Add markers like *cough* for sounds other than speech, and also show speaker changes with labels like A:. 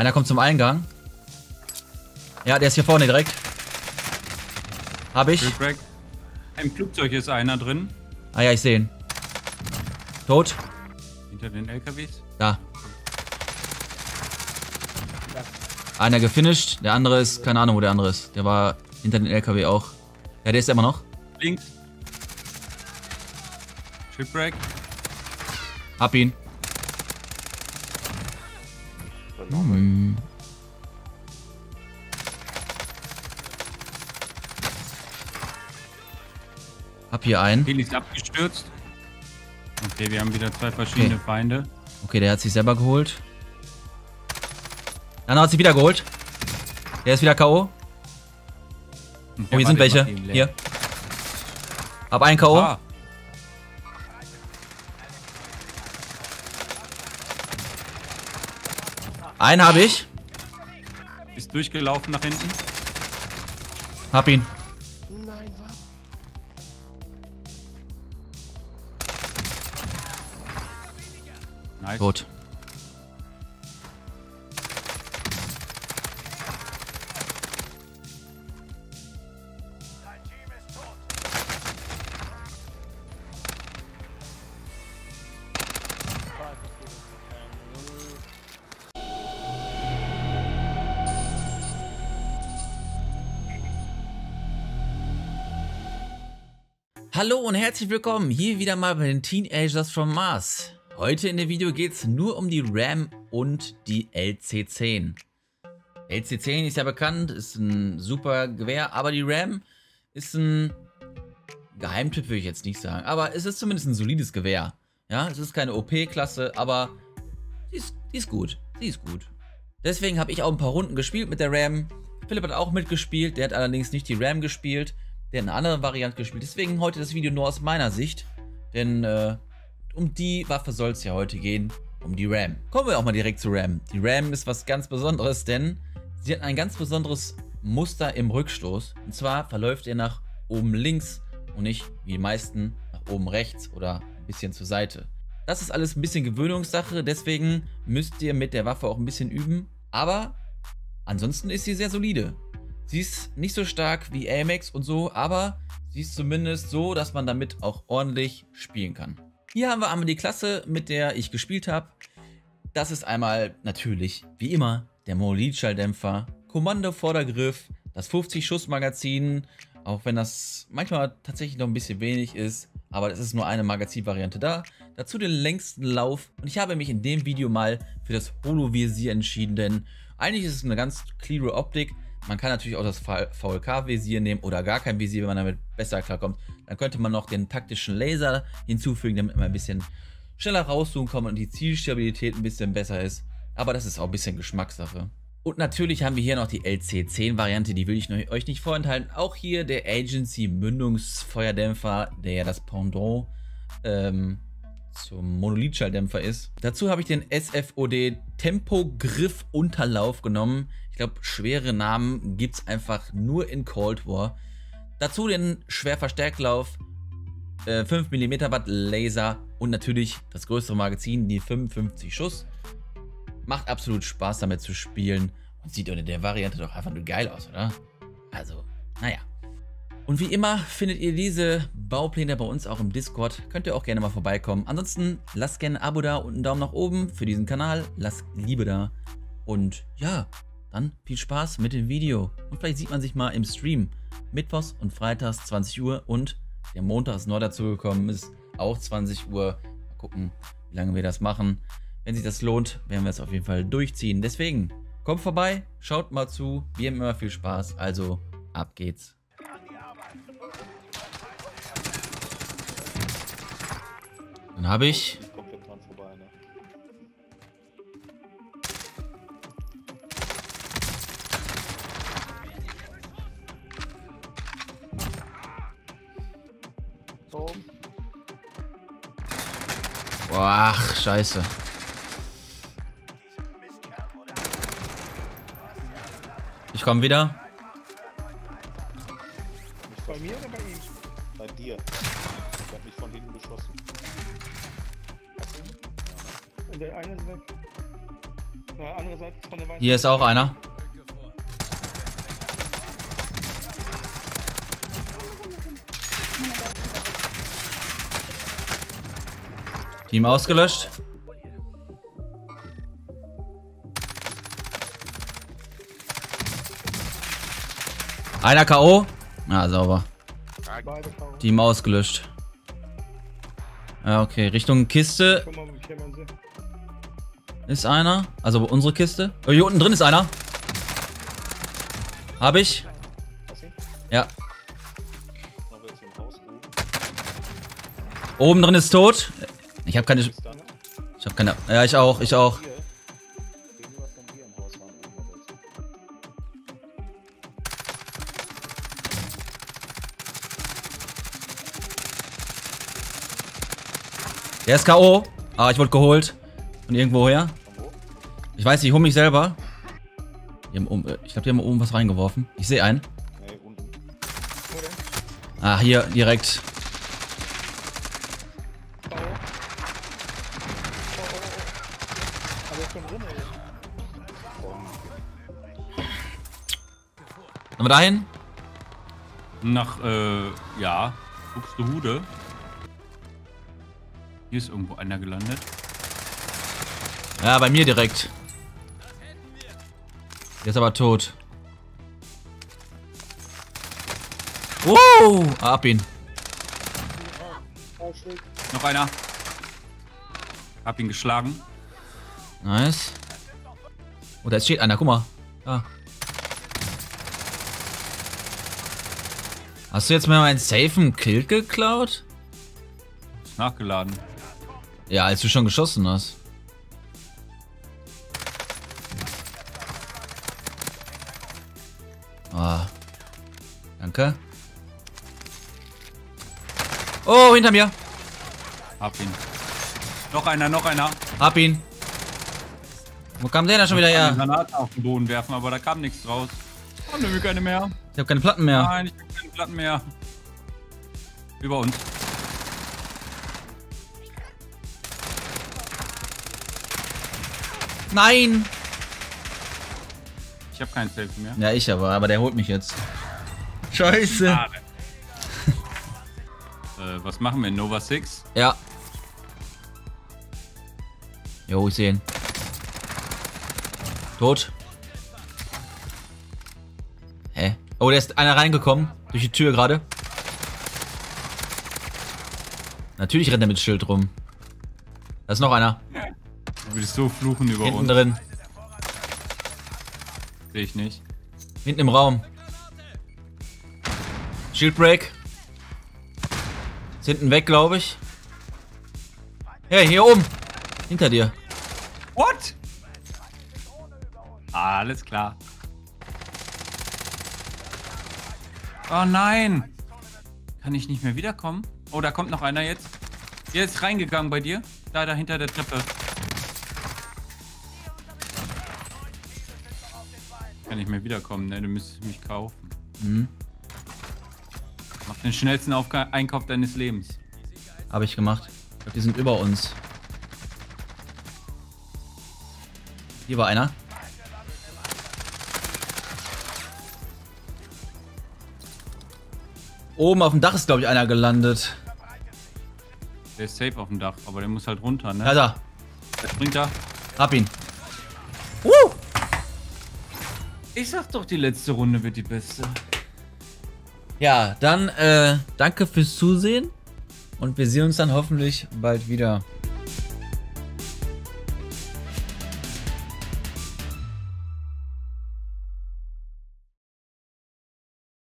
A: Einer kommt zum Eingang. Ja, der ist hier vorne direkt. Hab ich.
B: Shipwreck. Im Flugzeug ist einer drin.
A: Ah ja, ich sehe ihn. Tot.
B: Hinter den LKWs.
A: Da. Einer gefinisht, der andere ist, keine Ahnung, wo der andere ist. Der war hinter den LKW auch. Ja, der ist immer noch.
B: Links. Shipwreck.
A: Hab ihn. Hm. Hab hier einen.
B: Heli ist abgestürzt. Okay, wir haben wieder zwei verschiedene
A: Okay.
B: Feinde.
A: Okay, der hat sich selber geholt. Der andere hat sich wieder geholt. Der ist wieder K.O. Oh, hier sind welche. Hier. Hab einen K.O. Einen habe ich.
B: ist durchgelaufen nach hinten.
A: Hab ihn.
B: Nice.
A: Tot. Hallo und herzlich willkommen hier wieder mal bei den Teenagers from Mars. Heute in dem Video geht es nur um die RAM und die LC10. LC10 ist ja bekannt, ist ein super Gewehr, aber die RAM ist ein Geheimtipp, würde ich jetzt nicht sagen. Aber es ist zumindest ein solides Gewehr. Ja, es ist keine OP-Klasse, aber sie ist, die ist gut. Sie ist gut. Deswegen habe ich auch ein paar Runden gespielt mit der RAM. Philipp hat auch mitgespielt, der hat allerdings nicht die RAM gespielt. Der hat eine andere Variante gespielt. Deswegen heute das Video nur aus meiner Sicht. Denn äh, um die Waffe soll es ja heute gehen. Um die RAM. Kommen wir auch mal direkt zu RAM. Die RAM ist was ganz Besonderes, denn sie hat ein ganz besonderes Muster im Rückstoß. Und zwar verläuft er nach oben links und nicht wie die meisten nach oben rechts oder ein bisschen zur Seite. Das ist alles ein bisschen Gewöhnungssache, deswegen müsst ihr mit der Waffe auch ein bisschen üben. Aber ansonsten ist sie sehr solide. Sie ist nicht so stark wie Amex und so, aber sie ist zumindest so, dass man damit auch ordentlich spielen kann. Hier haben wir einmal die Klasse, mit der ich gespielt habe. Das ist einmal natürlich, wie immer, der Monolithschalldämpfer, Kommando Vordergriff, das 50 Schuss Magazin, auch wenn das manchmal tatsächlich noch ein bisschen wenig ist, aber es ist nur eine Magazinvariante da. Dazu den längsten Lauf und ich habe mich in dem Video mal für das Holo-Visier entschieden, denn eigentlich ist es eine ganz cleare Optik. Man kann natürlich auch das VLK-Visier nehmen oder gar kein Visier, wenn man damit besser klarkommt. Dann könnte man noch den taktischen Laser hinzufügen, damit man ein bisschen schneller rauszoomen kann und die Zielstabilität ein bisschen besser ist. Aber das ist auch ein bisschen Geschmackssache. Und natürlich haben wir hier noch die LC10-Variante, die will ich euch nicht vorenthalten. Auch hier der Agency Mündungsfeuerdämpfer, der ja das Pendant ähm, zum Monolithschalldämpfer ist. Dazu habe ich den SFOD Tempo Griff Unterlauf genommen. Ich glaube, schwere Namen gibt es einfach nur in Cold War. Dazu den Schwerverstärklauf, äh, 5 mm Watt Laser und natürlich das größere Magazin, die 55 Schuss. Macht absolut Spaß damit zu spielen und sieht unter der Variante doch einfach nur geil aus, oder? Also, naja. Und wie immer findet ihr diese Baupläne bei uns auch im Discord. Könnt ihr auch gerne mal vorbeikommen. Ansonsten lasst gerne ein Abo da und einen Daumen nach oben für diesen Kanal. Lasst Liebe da. Und ja, dann viel Spaß mit dem Video. Und vielleicht sieht man sich mal im Stream. Mittwochs und Freitags 20 Uhr und der Montag ist neu dazugekommen, ist auch 20 Uhr. Mal gucken, wie lange wir das machen. Wenn sich das lohnt, werden wir es auf jeden Fall durchziehen. Deswegen, kommt vorbei, schaut mal zu. Wir haben immer viel Spaß. Also, ab geht's. Dann habe ich Boah, ach, scheiße. Ich komme wieder.
C: Der eine ist weg.
D: Ja, andere Seite von der Wand.
A: Hier ist auch einer. Team ausgelöscht. Einer K.O. Ah, sauber. Team ausgelöscht. Okay. Richtung Kiste ist einer. Also unsere Kiste. Oh, hier unten drin ist einer. Hab ich. Ja.
D: Oben.
A: Drin ist tot. Ich habe keine.
D: Ne?
A: Ich habe keine. Ja, ich auch. Ich auch. Der ist K.O. Ah, ich wurde geholt. Von irgendwoher. Ich weiß, ich hole mich selber. Die haben oben, äh, ich glaube, die haben oben was reingeworfen. Ich sehe einen.
D: Nee, unten.
A: Ah, hier direkt.
D: K.O. Oh, oh, oh. Aber ist schon drin, ey. Komm.
A: Sollen wir dahin?
B: Nach, äh, ja. Buxtehude. Hier ist irgendwo einer gelandet.
A: Ja, bei mir direkt. Der ist aber tot. Wow! Ab ihn.
D: Oh.
B: Noch einer. Hab ihn geschlagen.
A: Nice. Oh, da steht einer, guck mal. Da. Hast du jetzt mal meinen safen Kill geklaut?
B: Nachgeladen.
A: Ja, als du schon geschossen hast. Ah. Danke. Oh, hinter mir.
B: Hab ihn. Noch einer, noch einer.
A: Hab ihn. Wo kam der denn schon wieder
B: Eine
A: her?
B: Granate auf den Boden werfen, aber da kam nichts draus. Haben wir keine mehr.
A: Ich hab keine Platten mehr.
B: Nein, ich hab keine Platten mehr. Über uns.
A: Nein!
B: Ich habe kein Selfie mehr.
A: Ja, ich aber, aber der holt mich jetzt. Scheiße. *laughs*
B: Äh, was machen wir? Nova 6?
A: Ja. Jo, ich sehe ihn. Tot. Hä? Oh, da ist einer reingekommen. Durch die Tür gerade. Natürlich rennt er mit Schild rum. Da ist noch einer.
B: Du willst so fluchen über
A: Hinten
B: uns.
A: drin.
B: Sehe ich nicht.
A: Hinten im Raum. Shield Break. Ist hinten weg, glaube ich. Ja, hier oben. Hinter dir.
B: What? Alles klar. Oh nein. Kann ich nicht mehr wiederkommen? Oh, da kommt noch einer jetzt. Der ist reingegangen bei dir. Da, da hinter der Treppe. Kann nicht mehr wiederkommen, ne? Du müsstest mich kaufen.
A: Mhm.
B: Mach den schnellsten Aufga Einkauf deines Lebens.
A: Habe ich gemacht. Ich glaube, die sind über uns. Hier war einer. Oben auf dem Dach ist, glaube ich, einer gelandet.
B: Der ist safe auf dem Dach, aber der muss halt runter, ne?
A: Da, da.
B: Der springt da.
A: Hab ihn.
B: Ich sag doch, die letzte Runde wird die beste.
A: Ja, dann äh, danke fürs Zusehen. Und wir sehen uns dann hoffentlich bald wieder.